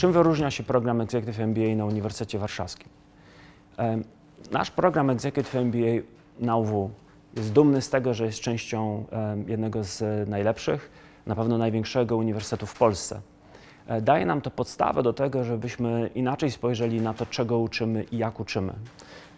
Czym wyróżnia się program Executive MBA na Uniwersytecie Warszawskim? Nasz program Executive MBA na UW jest dumny z tego, że jest częścią jednego z najlepszych, na pewno największego uniwersytetu w Polsce. E, Daje nam to podstawę do tego, żebyśmy inaczej spojrzeli na to, czego uczymy i jak uczymy.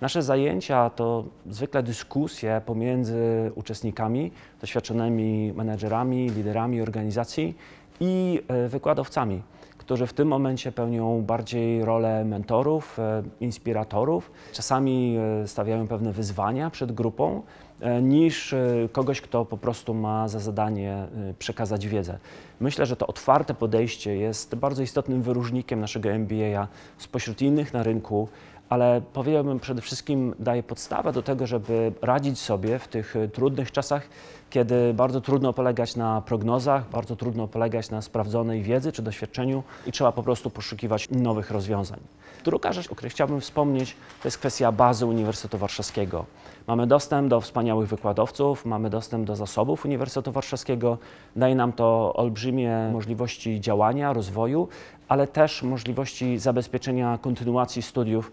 Nasze zajęcia to zwykle dyskusje pomiędzy uczestnikami, doświadczonymi menedżerami, liderami organizacji i e, wykładowcami, którzy w tym momencie pełnią bardziej rolę mentorów, e, inspiratorów. Czasami e, stawiają pewne wyzwania przed grupą, e, niż kogoś, kto po prostu ma za zadanie przekazać wiedzę. Myślę, że to otwarte podejście jest bardzo istotnym wyróżnikiem naszego MBA spośród innych na rynku, ale powiedziałbym przede wszystkim daje podstawę do tego, żeby radzić sobie w tych e, trudnych czasach, kiedy bardzo trudno polegać na prognozach, bardzo trudno polegać na sprawdzonej wiedzy czy doświadczeniu i trzeba po prostu poszukiwać nowych rozwiązań. Druga rzecz, o której chciałbym wspomnieć, to jest kwestia bazy Uniwersytetu Warszawskiego. Mamy dostęp do wspaniałych wykładowców, mamy dostęp do zasobów Uniwersytetu Warszawskiego. Daje nam to olbrzymie możliwości działania, rozwoju, ale też możliwości zabezpieczenia kontynuacji studiów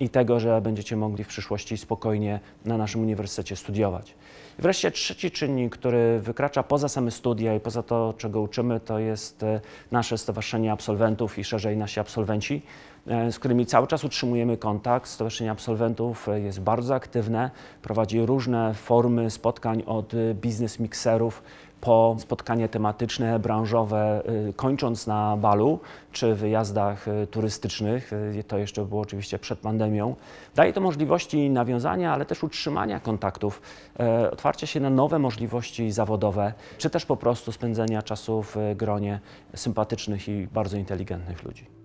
i tego, że będziecie mogli w przyszłości spokojnie na naszym uniwersytecie studiować. I wreszcie trzeci czynnik, który wykracza poza same studia i poza to, czego uczymy, to jest e, nasze Stowarzyszenie Absolwentów i szerzej nasi absolwenci, e, z którymi cały czas utrzymujemy kontakt. Stowarzyszenie Absolwentów e, jest bardzo aktywne, prowadzi różne formy spotkań od biznes mikserów po spotkanie tematyczne, branżowe, y, kończąc na balu czy wyjazdach y, turystycznych. y, To jeszcze było oczywiście przed pandemią. Daje to możliwości nawiązania, ale też utrzymania kontaktów, otwarcia się na nowe możliwości zawodowe, czy też po prostu spędzenia czasu w gronie sympatycznych i bardzo inteligentnych ludzi.